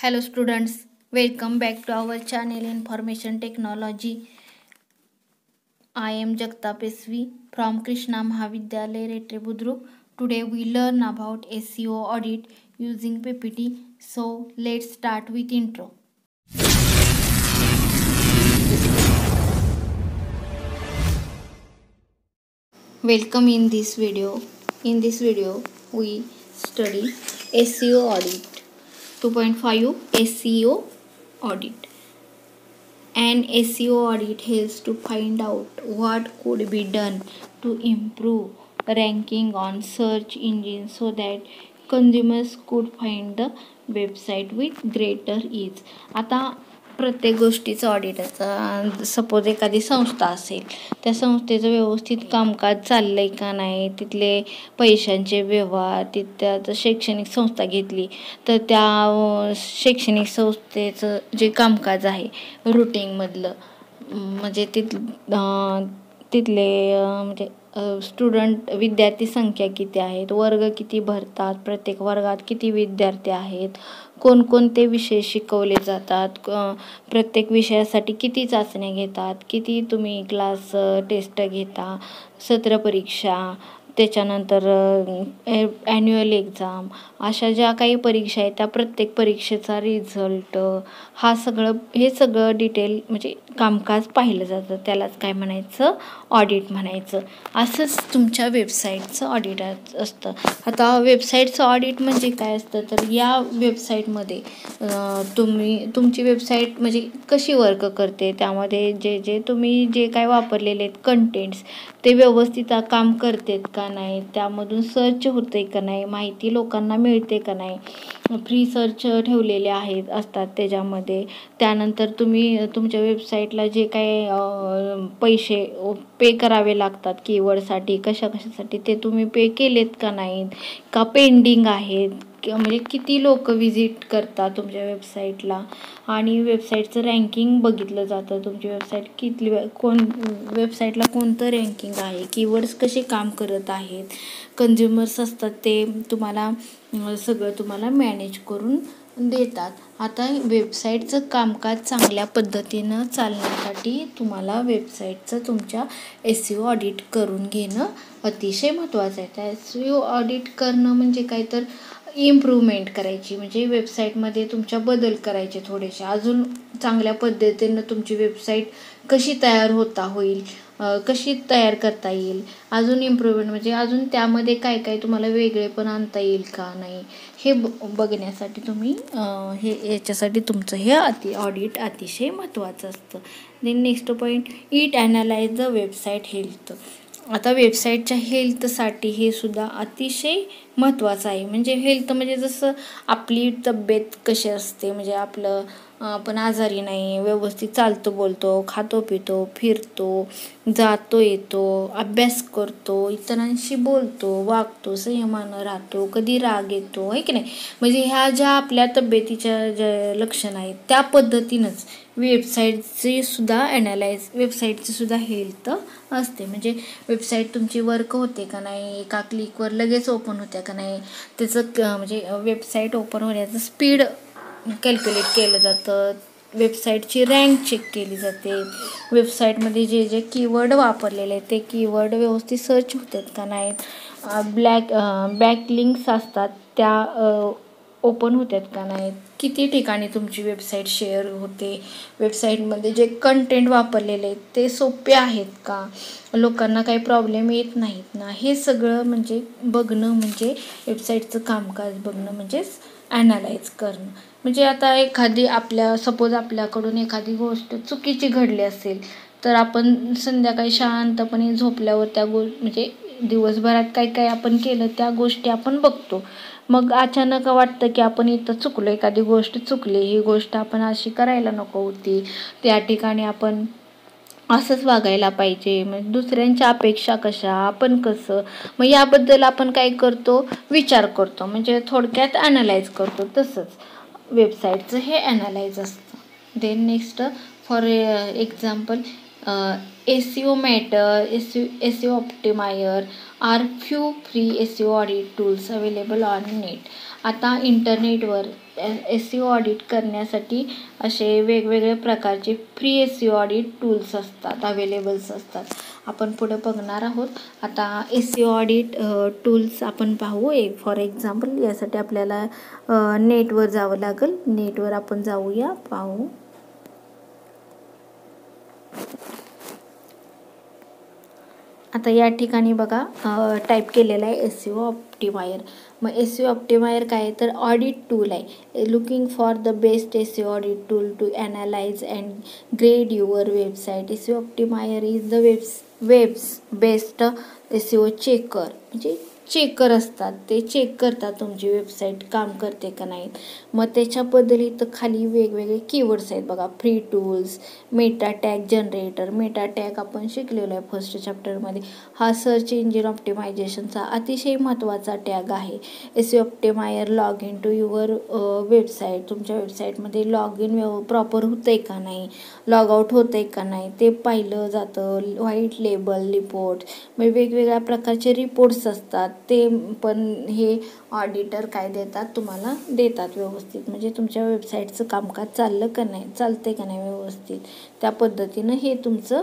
Hello students welcome back to our channel information technology I am Jagta S from Krishna Mahavidyalaya Rethare Budruk today we learn about A C O audit using P P T so let start with intro welcome in this video in this video we study A C O audit 2.5 SEO audit. An SEO audit helps to find out what could be done to improve ranking on search engines so that consumers could find the website with greater ease. आता प्रत्येक गोष्टीचं ऑडिटचा suppose एखादी संस्था असेल त्या संस्थेचं व्यवस्थित कामकाज चाललं आहे का नाही? तिथले पैशांचे व्यवहार तिथं शैक्षणिक संस्था घेतली तर त्या शैक्षणिक संस्थेचं जे कामकाज आहे रुटीनमधलं म्हणजे तिथ तिथले म्हणजे स्टुडंट विद्यार्थी संख्या किती आहेत वर्ग किती भरतात प्रत्येक वर्गात किती विद्यार्थी आहेत कोणकोणते विषय शिकवले जातात प्रत्येक विषयासाठी किती चाचण्या घेतात किती तुम्ही क्लास टेस्ट घेता सत्र परीक्षा त्याच्यानंतर ॲन्युअल एक्झाम अशा ज्या काही परीक्षा आहेत त्या प्रत्येक परीक्षेचा रिझल्ट हा सगळं हे सगळं डिटेल म्हणजे कामकाज पाहिलं जातं. त्यालाच काय म्हणायचं? ऑडिट म्हणायचं. असंच तुमच्या वेबसाईटचं ऑडिट असतं. आता वेबसाईटचं ऑडिट म्हणजे काय असतं? तर या वेबसाईटमध्ये तुम्ही तुमची वेबसाईट म्हणजे कशी वर्क करते? त्यामध्ये जे जे तुम्ही जे काय वापरलेले आहेत कंटेंट्स ते व्यवस्थित काम करतेत का? का नाही त्यामधून सर्च होते का नाही माहिती लोकांना मिळते का नाही फ्री सर्च ठेवलेले आहेत असतात त्याच्यामध्ये. त्यानंतर तुम्ही तुमच्या वेबसाईटला जे काय पैसे पे करावे लागतात कीवर्डसाठी कशा कशासाठी ते तुम्ही पे केलेत का नाहीत का पेंडिंग आहेत म्हणजे किती लोक विजिट करतात तुमच्या वेबसाईटला आणि वेबसाईटचं रँकिंग बघितलं जातं. तुमची वेबसाईट किती कोण वेबसाईटला कोणतं रँकिंग आहे? कीवर्ड्स कसे काम करत आहेत? कन्झ्युमर्स असतात ते तुम्हाला सगळं तुम्हाला मॅनेज करून देतात. आता वेबसाईटचं कामकाज चांगल्या पद्धतीनं चालण्यासाठी तुम्हाला वेबसाईटचं तुमच्या एस ओ ऑडिट करून घेणं अतिशय महत्त्वाचं आहे. त्या एस ओ ऑडिट करणं म्हणजे काय तर इम्प्रूव्हमेंट करायची म्हणजे वेबसाईटमध्ये तुमच्या बदल करायचे थोडेसे. अजून चांगल्या पद्धतीनं तुमची वेबसाईट कशी तयार होता होईल कशी तयार करता येईल अजून इम्प्रूव्हमेंट म्हणजे अजून त्यामध्ये काय काय तुम्हाला वेगळे पण आणता येईल का नाही हे ब बघण्यासाठी तुम्ही हे याच्यासाठी तुमचं हे अति ऑडिट अतिशय महत्त्वाचं असतं. Then next point it analyse the website health आता वेबसाईटच्या हेल्थसाठी हे सुद्धा अतिशय महत्त्वाचं आहे. म्हणजे हेल्थ म्हणजे जसं आपली तब्येत कशी असते म्हणजे आपलं आपण आजारी नाही व्यवस्थित चालतो बोलतो खातो पितो फिरतो जातो येतो अभ्यास करतो इतरांशी बोलतो वागतो संयमानं राहतो कधी राग येतो आहे की नाही? म्हणजे ह्या ज्या आपल्या तब्येतीच्या ज्या लक्षणं आहेत त्या पद्धतीनंच वेबसाईटचे सुद्धा ॲनालाइज वेबसाईटची सुद्धा हेल्थ असते. म्हणजे वेबसाईट तुमची वर्क होते का नाही? एका क्लिकवर लगेच ओपन होते का नाही? त्याचं म्हणजे वेबसाईट ओपन होण्याचं स्पीड कॅल्क्युलेट केलं जातं. वेबसाईटची रँक चेक केली जाते. वेबसाईटमध्ये जे जे कीवर्ड वापरलेले आहेत ते कीवर्ड व्यवस्थित सर्च होतात का नाहीत ब्लॅक बॅक लिंक्स असतात. त्या ओपन होतात का नाहीत? किती ठिकाणी तुमची वेबसाईट शेअर होते? वेबसाईटमध्ये जे कंटेंट वापरलेले आहेत ते सोपे आहेत का? लोकांना काही प्रॉब्लेम येत नाहीत ना? हे सगळं म्हणजे बघणं म्हणजे वेबसाईटचं कामकाज बघणं म्हणजेच ॲनालाइज करणं. म्हणजे आता एखादी आपल्या सपोज आपल्याकडून एखादी गोष्ट चुकीची घडली असेल तर आपण संध्याकाळी शांतपणे झोपल्यावर त्या गो म्हणजे दिवसभरात काय काय आपण केलं त्या गोष्टी आपण बघतो. मग अचानक वाटतं की आपण इथं चुकलो एखादी गोष्ट चुकली ही गोष्ट आपण अशी करायला नको होती. त्या ठिकाणी आपण असंच वागायला पाहिजे. म्हणजे दुसऱ्यांच्या अपेक्षा कशा आपण कसं? मग याबद्दल आपण काय करतो? विचार करतो. म्हणजे थोडक्यात ॲनालाइज करतो. तसंच वेबसाईटचं हे ॲनालाइज असतं. Then next for example S C O matter S U S U optimiser are few free S U audit tools available on net आता इंटरनेटवर एस सी ऑडिट करण्यासाठी असे वेगवेगळे प्रकारचे free S C audit tools असतात अवेलेबल्स असतात. आपण पुढे बघणार आहोत. आता एस सी ऑडिट टूल्स आपण पाहू. एक फॉर एक्झाम्पल यासाठी आपल्याला नेटवर जावं लागेल. नेटवर आपण जाऊया पाहू. आता या ठिकाणी बघा टाईप केलेलं आहे एस सी ओ ऑप्टिमायर मग एस सी ऑप्टिमायर काय आहे? तर ऑडिट टूल आहे. Looking for the best S C audit tool to analyse and grade your website S C optimiser is the webs webs best S U checker म्हणजे checker असतात. ते check करतात तुमची website काम करते का नाहीत. मग त्याच्याबद्दल इथं खाली वेगवेगळे कीवर्ड्स आहेत बघा. Free tools meta tag generator meta tag आपण शिकलेलो आहे फर्स्ट चॅप्टरमध्ये हा सर्च इंजिन ऑप्टिमायझेशनचा अतिशय महत्त्वाचा टॅग आहे. S optimiser log in to your website तुमच्या वेबसाईटमध्ये लॉग इन व्यव प्रॉपर होतं आहे का नाही? लॉग होत होतं आहे का नाही ते पाहिलं जातं. व्हाईट लेबल रिपोर्ट म्हणजे वेगवेगळ्या प्रकारचे रिपोर्ट्स असतात. ते पण हे ऑडिटर काय देतात? तुम्हाला देतात व्यवस्थित. म्हणजे तुमच्या वेबसाईटचं कामकाज चाललं का नाही? चालते का नाही व्यवस्थित? त्या पद्धतीनं हे तुमचं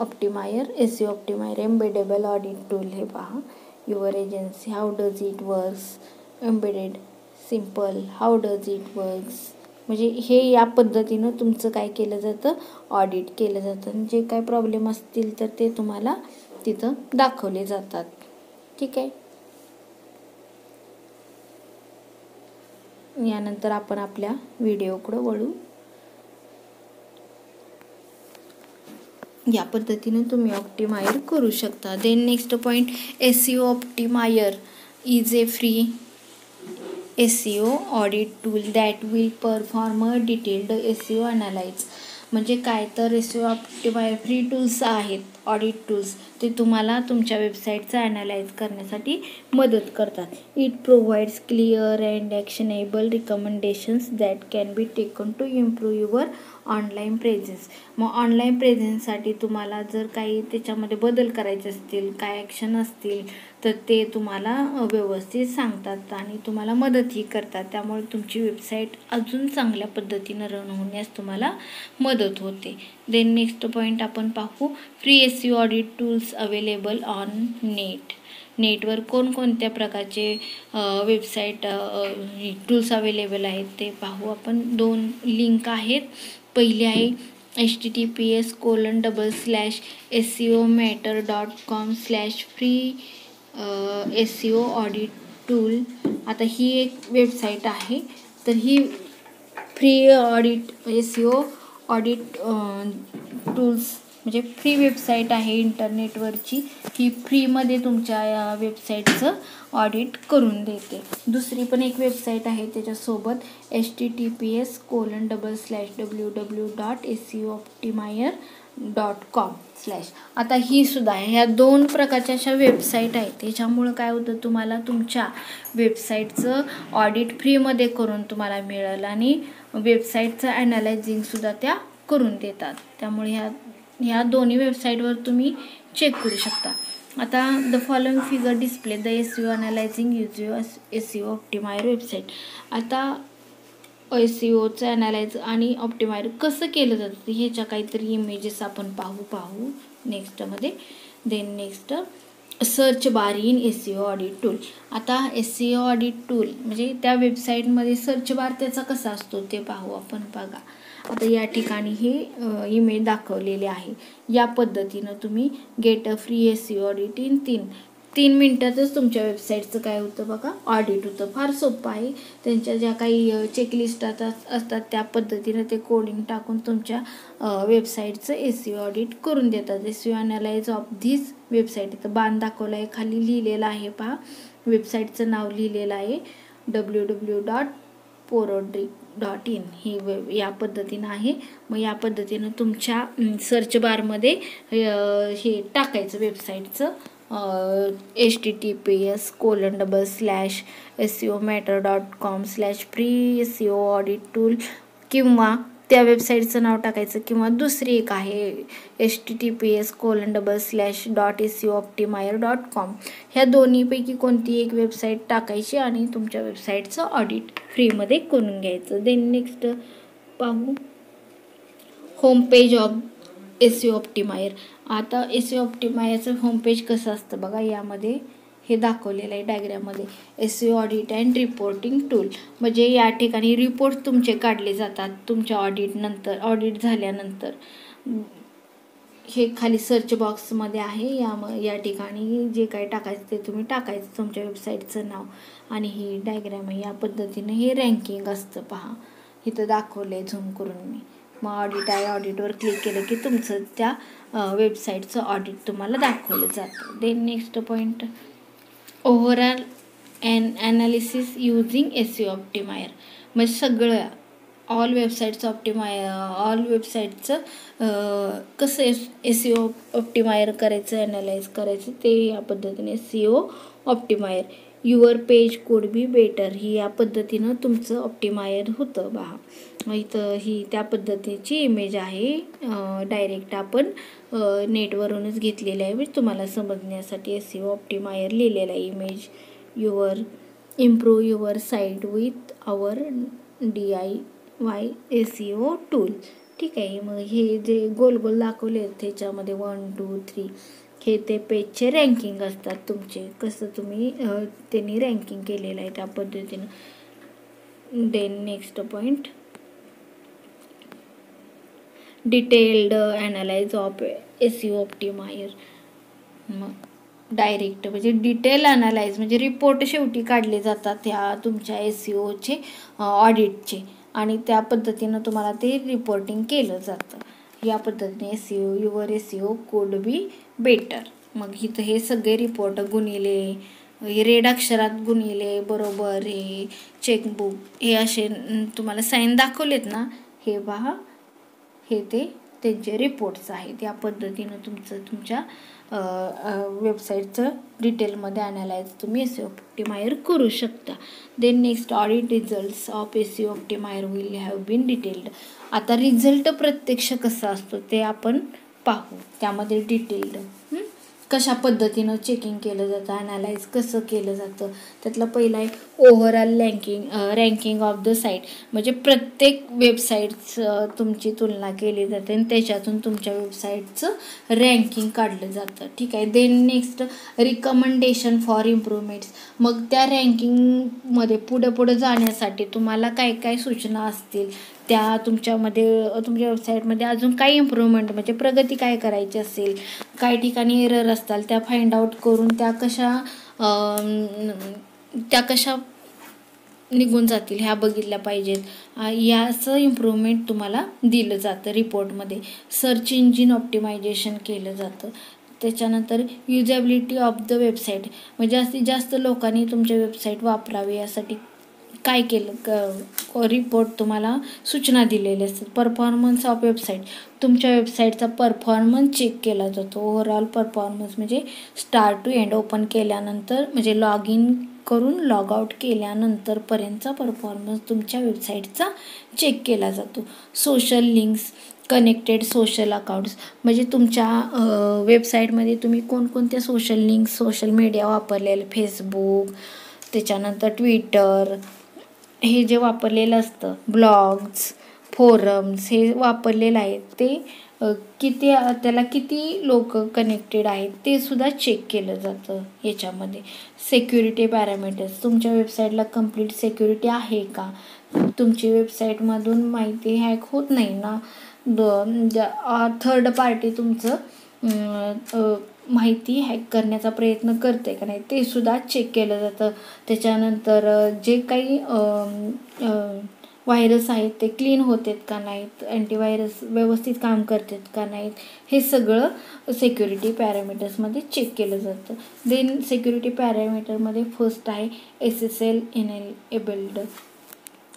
optimiser A C optimiser embeddable audit tool हे पहा. Your agency how does it works embedded simple how does it works म्हणजे हे या पद्धतीनं तुमचं काय केलं जातं? ऑडिट केलं जातं. जे काय प्रॉब्लेम असतील तर ते तुम्हाला तिथं दाखवले जातात. ठीक आहे? यानंतर आपण आपल्या व्हिडिओकडं वळू. या पद्धतीने तुम्ही ऑप्टिमायर करू शकता. Then next point S C O optimiser is a free SEO C O audit tool that will perform a detailed SEO C analyse म्हणजे काय तर एस ऑप्टिमाय फ्री टूल्स आहेत ऑडिट टूल्स ते तुम्हाला तुमच्या वेबसाईटचं ॲनालाइज करण्यासाठी मदत करतात. It provides clear and actionable recommendations that can be taken to improve your online presence मग ऑनलाईन प्रेझेन्ससाठी तुम्हाला जर काही त्याच्यामध्ये बदल करायचे असतील काय ॲक्शन असतील तर ते तुम्हाला व्यवस्थित सांगतात आणि तुम्हाला मदतही करतात. त्यामुळे तुमची वेबसाईट अजून चांगल्या पद्धतीनं रन होण्यास तुम्हाला मदत होते. देन नेक्स्ट पॉईंट आपण पाहू. Free S C audit tools available on net नेटवर कोणकोणत्या प्रकारचे वेबसाईट टूल्स अवेलेबल आहेत ते पाहू. आपण दोन लिंक आहेत. पहिली आहे H T T P S colon double slash S C O matter dot com slash free S C O audit tool आता ही एक वेबसाईट आहे. तर ही free audit S C O audit tools म्हणजे फ्री वेबसाईट आहे इंटरनेटवरची ही फ्रीमध्ये तुमच्या या वेबसाईटचं ऑडिट करून देते. दुसरी पण एक वेबसाईट आहे त्याच्यासोबत H T T P S colon double slash W W dot S C optimiser dot com slash आता ही सुद्धा आहे. ह्या दोन प्रकारच्या अशा वेबसाईट आहेत. त्याच्यामुळं काय होतं तुम्हाला? तुमच्या वेबसाईटचं ऑडिट फ्रीमध्ये करून तुम्हाला मिळेल आणि वेबसाईटचं ॲनालायझिंगसुद्धा त्या करून देतात. त्यामुळे ह्या ह्या दोन्ही वेबसाईटवर तुम्ही चेक करू शकता. आता the following figure display the S U analyzing use U S C optimizer website आता एस सी ओचं ॲनालाइज आणि ऑप्टिमायर कसं केलं जातं ह्याच्या काहीतरी इमेजेस आपण पाहू पाहू. नेक्स्टमध्ये then next search bar in S C O audit tool आता S C O audit tool म्हणजे त्या वेबसाईटमध्ये सर्च बार त्याचा कसा असतो ते पाहू आपण बघा. आता या ठिकाणी ही इमेज दाखवलेले आहे. या पद्धतीनं तुम्ही get a free S C audit in तीन तीन मिनटातच तुमच्या वेबसाईटचं काय होतं बघा? ऑडिट होतं. फार सोपं आहे. त्यांच्या ज्या काही चेकलिस्ट असतात त्या पद्धतीनं ते कोडिंग टाकून तुमच्या वेबसाईटचं एस सी ऑडिट करून देतात. S C analyse of this website इथं बाण दाखवलं आहे खाली लिहिलेलं आहे पहा. वेबसाईटचं नाव लिहिलेलं आहे. डब्ल्यू डब्ल्यू डॉट पोरोड्री डॉट इन ही वेब या पद्धतीनं आहे. मग या पद्धतीनं तुमच्या सर्च बारमध्ये हे टाकायचं वेबसाईटचं H T T P S colon double slash S C O matter dot com slash free S C O audit tool किंवा त्या वेबसाईटचं नाव टाकायचं किंवा दुसरी एक आहे H T T P S colon double slash dot S C optimiser dot com ह्या दोन्हीपैकी कोणती एक वेबसाईट टाकायची आणि तुमच्या वेबसाईटचं ऑडिट फ्रीमध्ये करून घ्यायचं. देन नेक्स्ट पाहू. Home page of S C optimiser आता एस सी ऑप्टिमायरचं होम पेज कसं असतं बघा यामध्ये हे दाखवलेलं आहे डायग्राममध्ये S C audit and reporting tool म्हणजे या ठिकाणी रिपोर्ट तुमचे काढले जातात तुमच्या ऑडिटनंतर ऑडिट झाल्यानंतर. हे खाली सर्च बॉक्समध्ये आहे. या या ठिकाणी जे काही टाकायचं ते तुम्ही टाकायचं तुमच्या वेबसाईटचं नाव. आणि ही डायग्राम आहे. या पद्धतीने हे रँकिंग असतं पहा. इथं दाखवलं आहे झूम करून मी. मग ऑडिट आहे. ऑडिटवर क्लिक केलं की तुमचं त्या वेबसाईटचं ऑडिट तुम्हाला दाखवलं जातं. Then next point overall an analysis using S C optimiser म्हणजे सगळं ऑल वेबसाईटचं ऑप्टिमाय ऑल वेबसाईटचं कसं S S C O optimiser करायचं ॲनालाइज करायचं ते या पद्धतीने S C O optimiser your page code be better. ही या पद्धतीनं तुमचं ऑप्टिमायर होतं बहा इथं ही त्या पद्धतीची इमेज आहे. डायरेक्ट आपण नेटवरूनच घेतलेली आहे. म्हणजे तुम्हाला समजण्यासाठी असे सी ऑप्टिमायर लिहिलेला आहे image your improve your site with our D I Y A C O tool ठीक आहे. मग हे जे गोल गोल दाखवले त्याच्यामध्ये वन टू थ्री हे ते पेजचे रँकिंग असतात तुमचे. कसं तुम्ही त्यांनी रँकिंग केलेलं आहे त्या पद्धतीनं. Then next point detailed analyze of S U optimizer मग डायरेक्ट म्हणजे डिटेल ॲनालाइज म्हणजे रिपोर्ट शेवटी काढले जातात ह्या तुमच्या एस सी ओचे ऑडिटचे आणि त्या पद्धतीनं तुम्हाला ते रिपोर्टिंग केलं जातं. या पद्धतीने S C O your S C O code be better मग इथं हे सगळे रिपोर्ट गुणिले हे रेड अक्षरात गुणिले बरोबर हे चेकबुक हे असे तुम्हाला साईन दाखवलेत ना हे पहा हे ते त्यांचे रिपोर्ट्स आहेत. या पद्धतीनं तुमचं तुमच्या वेबसाईटचं डिटेलमध्ये अनालाइज तुम्ही एस सी ऑप्टिमायर करू शकता. Then next audit results of S C optimizer will have been detailed आता रिझल्ट प्रत्यक्ष कसा असतो ते आपण पाहू त्यामध्ये डिटेल्ड कशा पद्धतीनं चेकिंग केलं जातं ॲनालाइज कसं केलं जातं त्यातलं पहिलं आहे overall ranking ranking of the site म्हणजे प्रत्येक वेबसाईटचं तुमची तुलना केली जाते आणि त्याच्यातून तुमच्या वेबसाईटचं रँकिंग काढलं जातं. ठीक आहे? Then next recommendation for improvements मग त्या रँकिंगमध्ये पुढं पुढं जाण्यासाठी तुम्हाला काय काय सूचना असतील? त्या तुमच्यामध्ये तुमच्या वेबसाईटमध्ये अजून काय इम्प्रूव्हमेंट म्हणजे प्रगती काय करायची असेल? काही ठिकाणी एरर असतात त्या फाइंड आउट करून त्या कशा त्या कशा निघून जातील ह्या बघितल्या पाहिजेत. याचं इम्प्रूव्हमेंट तुम्हाला दिलं जातं रिपोर्टमध्ये सर्च इंजिन ऑप्टिमायझेशन केलं जातं. त्याच्यानंतर युजेबिलिटी ऑफ द वेबसाईट म्हणजे जास्तीत जास्त लोकांनी तुमच्या वेबसाईट वापरावी यासाठी काय केलं? क रिपोर्ट तुम्हाला सूचना दिलेल्या असतात परफॉर्मन्स ऑफ वेबसाईट तुमच्या वेबसाईटचा परफॉर्मन्स चेक केला जातो. ओव्हरऑल परफॉर्मन्स म्हणजे स्टार्ट टू एंड ओपन केल्यानंतर म्हणजे लॉग इन करून लॉग आउट केल्यानंतरपर्यंतचा परफॉर्मन्स तुमच्या वेबसाईटचा चेक केला जातो. Social links connected social accounts म्हणजे तुमच्या वेबसाईटमध्ये तुम्ही कोणकोणत्या सोशल लिंक्स सोशल मीडिया वापरलेले? फेसबुक त्याच्यानंतर ट्विटर हे जे वापरलेलं असतं ब्लॉग्स फोरम्स हे वापरलेलं आहे ते किती त्याला किती लोक कनेक्टेड आहेत ते सुद्धा चेक केलं जातं याच्यामध्ये. सेक्युरिटी पॅरामीटर्स तुमच्या वेबसाईटला कंप्लीट सेक्युरिटी आहे का? तुमची वेबसाईटमधून माहिती हॅक होत नाही ना? थर्ड पार्टी तुमचं माहिती हॅक करण्याचा प्रयत्न करते का नाही ते सुद्धा चेक केलं जातं. त्याच्यानंतर जे काही व्हायरस आहेत ते क्लीन होतात का नाहीत अँटीव्हायरस व्यवस्थित काम करतात का नाहीत हे सगळं सेक्युरिटी पॅरामीटर्समध्ये चेक केलं जातं. देन सेक्युरिटी पॅरामीटरमध्ये फर्स्ट आहे S S L N L abled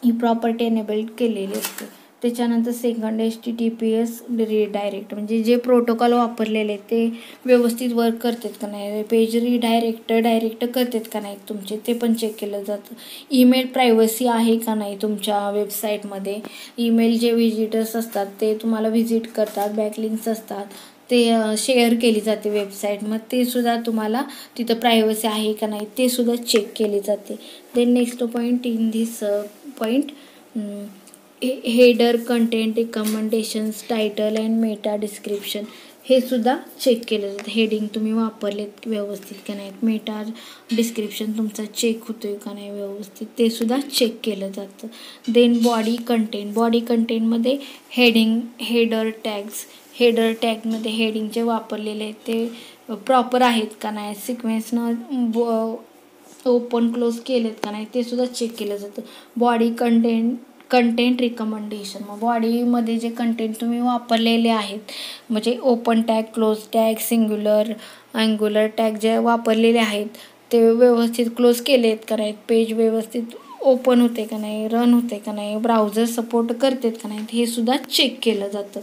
ही प्रॉपर्टी एनेबल्ड केलेली असते. त्याच्यानंतर second H T T P S redirect म्हणजे जे प्रोटोकॉल वापरलेले ते व्यवस्थित वर्क करतात का नाही? पेज रिडायरेक्ट डायरेक्ट करतात का नाही तुमचे? ते पण चेक केलं जातं. ईमेल प्रायव्हसी आहे का नाही तुमच्या वेबसाईटमध्ये ईमेल जे व्हिजिटर्स असतात ते तुम्हाला व्हिजिट करतात बॅकलिंक्स असतात. ते शेअर केली जाते वेबसाईट मग ते सुद्धा तुम्हाला तिथं प्रायव्हसी आहे का नाही ते सुद्धा चेक केली जाते. Then next point in this point header content recommendations title and meta description हे सुद्धा चेक केलं जातं हेडिंग तुम्ही वापरलेत व्यवस्थित का नाही? मेटा डिस्क्रिप्शन तुमचा चेक होतो आहे का नाही व्यवस्थित? ते सुद्धा चेक केलं जातं. देन बॉडी कंटेंट बॉडी कंटेंटमध्ये हेडिंग हेडर टॅग्स हेडर टॅगमध्ये हेडिंग जे वापरलेले आहेत ते प्रॉपर आहेत का नाही? सिक्वेन्सनं ओपन क्लोज केलेत का नाही? ते सुद्धा चेक केलं जातं. बॉडी कंटेंट कंटेंट रिकमेंडेशन मग बॉडीमध्ये जे कंटेंट तुम्ही वापरलेले आहेत म्हणजे open tag close tag singular angular tag जे वापरलेले आहेत ते व्यवस्थित क्लोज केले आहेत का पेज व्यवस्थित ओपन होते का नाही रन होते का नाही ब्राउझर सपोर्ट करतात का नाही हे सुद्धा चेक केलं जातं.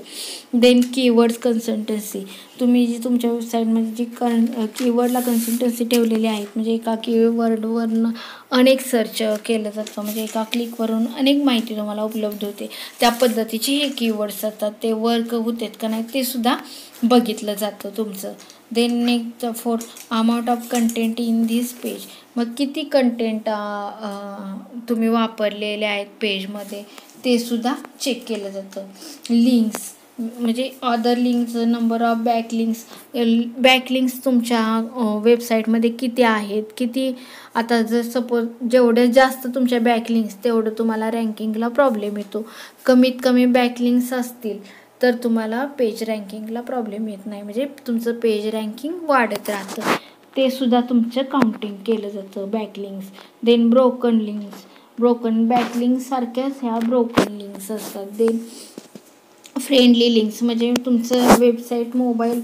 देन कीवर्ड्स कन्सल्टन्सी तुम्ही जी तुमच्या वेबसाईटमध्ये जी कन कीवर्डला कन्सल्टन्सी ठेवलेली आहेत म्हणजे एका कीवर्डवरनं अनेक सर्च केलं जातं म्हणजे एका क्लिकवरून अनेक माहिती तुम्हाला उपलब्ध होते. त्या पद्धतीचे हे कीवर्ड्स असतात ते वर्क होतात का नाही ते सुद्धा बघितलं जातं तुमचं. Then next for amount of content in this page मग किती कंटेंट तुम्ही वापरलेले आहेत पेजमध्ये ते सुद्धा चेक केलं जातं. लिंक्स म्हणजे other links number of backlinks backlinks तुमच्या वेबसाईटमध्ये किती आहेत? किती आता जर सपोज जेवढे जास्त तुमच्या बॅकलिंक्स तेवढं तुम्हाला रँकिंगला प्रॉब्लेम येतो. कमीत कमी बॅकलिंक्स असतील तर तुम्हाला पेज रँकिंगला प्रॉब्लेम येत नाही. म्हणजे तुमचं पेज रँकिंग वाढत राहतं. ते सुद्धा तुमचं काउंटिंग केलं जातं. Backlinks then broken links broken बॅकलिंक्ससारख्याच ह्या ब्रोकन लिंक्स असतात. देन फ्रेंडली लिंक्स म्हणजे तुमचं वेबसाईट मोबाईल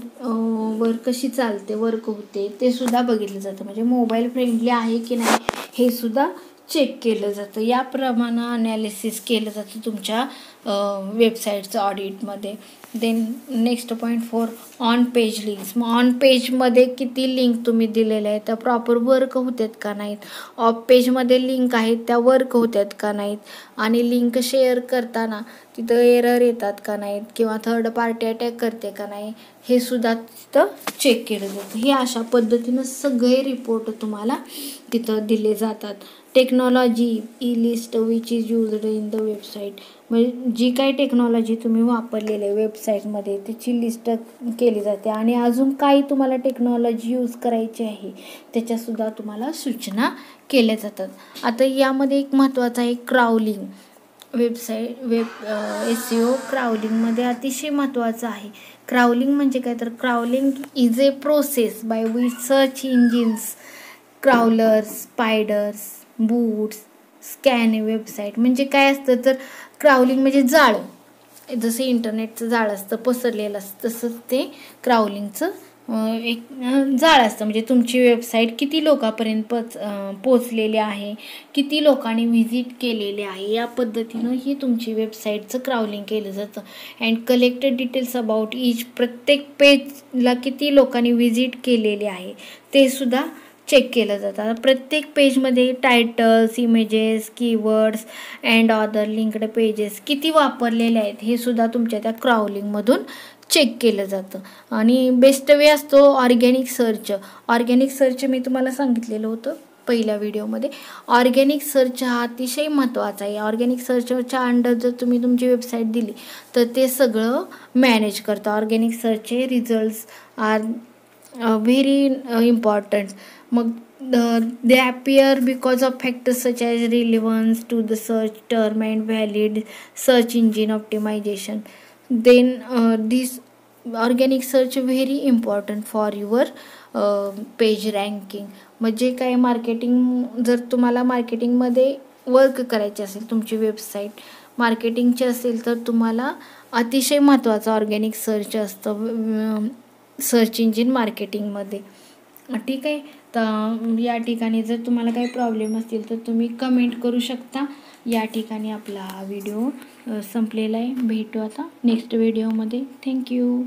वर कशी चालते वर्क होते ते सुद्धा बघितलं जातं. म्हणजे मोबाईल फ्रेंडली आहे की नाही हे सुद्धा चेक केलं जातं. याप्रमाणे अनालिसिस केलं जातं तुमच्या वेबसाईटचं ऑडिटमध्ये then next point for on page links मग ऑन पेजमध्ये किती लिंक तुम्ही दिलेल्या आहेत? त्या प्रॉपर वर्क होतात का नाहीत? ऑफ पेजमध्ये लिंक आहेत त्या वर्क होतात का नाहीत? आणि लिंक शेअर करताना तिथं एरर येतात का नाहीत? किंवा थर्ड पार्टी अटॅक करते का नाही? हे सुद्धा तिथं चेक केलं जातं. हे अशा पद्धतीनं सगळे रिपोर्ट तुम्हाला तिथं दिले जातात. Technology E list which is used in the website म्हणजे जी काही टेक्नॉलॉजी तुम्ही वापरलेली आहे वेबसाईटमध्ये त्याची लिस्ट केली जाते. आणि अजून काही तुम्हाला टेक्नॉलॉजी यूज करायची आहे त्याच्यासुद्धा तुम्हाला सूचना केल्या जातात. आता यामध्ये एक महत्त्वाचं आहे crawling website web S O क्राउलिंगमध्ये अतिशय महत्त्वाचं आहे. क्राउलिंग म्हणजे काय? तर crawling is a process by which search engines crawlers spiders bots scan website म्हणजे काय असतं तर क्राऊलिंग म्हणजे जाळं. जसं इंटरनेटचं जाळ असतं पसरलेलं असतं तसंच ते क्राऊलिंगचं एक जाळ असतं. म्हणजे तुमची वेबसाईट किती लोकांपर्यंत पच पोचलेली आहे किती लोकांनी व्हिजिट केलेले आहे या पद्धतीनं ही तुमची वेबसाईटचं क्राऊलिंग केलं जातं. And collected details about each प्रत्येक पेजला किती लोकांनी व्हिजिट केलेले आहे ते सुद्धा चेक केलं जातं. आता प्रत्येक पेजमध्ये titles images keywords and other linked pages किती वापरलेले आहेत हे सुद्धा तुमच्या त्या क्राउलिंगमधून चेक केलं जातं. आणि बेस्ट वे असतो ऑर्गॅनिक सर्च ऑर्गॅनिक सर्च मी तुम्हाला सांगितलेलं होतं पहिल्या व्हिडिओमध्ये ऑर्गॅनिक सर्च हा अतिशय महत्त्वाचा आहे. ऑर्गॅनिक सर्चच्या अंडर जर तुम्ही तुमची वेबसाईट दिली तर ते सगळं मॅनेज करतं. ऑर्गॅनिक सर्चचे रिझल्ट्स आर व्हेरी इम्पॉर्टंट मग they appear because of factors such as relevance to the search term and valid search engine optimization then this organic search very important for your page ranking म्हणजे काय marketing जर तुम्हाला मार्केटिंगमध्ये work करायचे असेल तुमची website मार्केटिंगची असेल तर तुम्हाला अतिशय महत्त्वाचं ऑर्गॅनिक सर्च असतं सर्च इंजिन मार्केटिंगमध्ये ठीक आहे? तर या ठिकाणी जर तुम्हाला काही प्रॉब्लेम असतील तर तुम्ही कमेंट करू शकता. या ठिकाणी आपला हा व्हिडिओ संपलेला आहे. भेटू आता नेक्स्ट व्हिडिओमध्ये थँक्यू